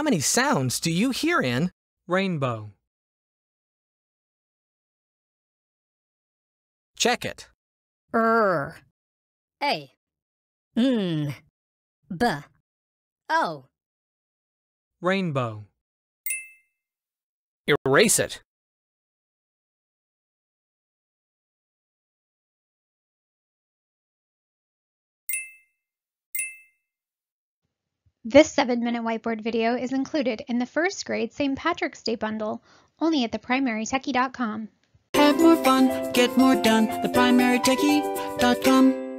How many sounds do you hear in rainbow, Check it. Er. A. N. B. O. rainbow, Erase it. This 7-minute whiteboard video is included in the first grade St. Patrick's Day bundle, only at theprimarytechie.com. Have more fun, get more done. ThePrimaryTechie.com.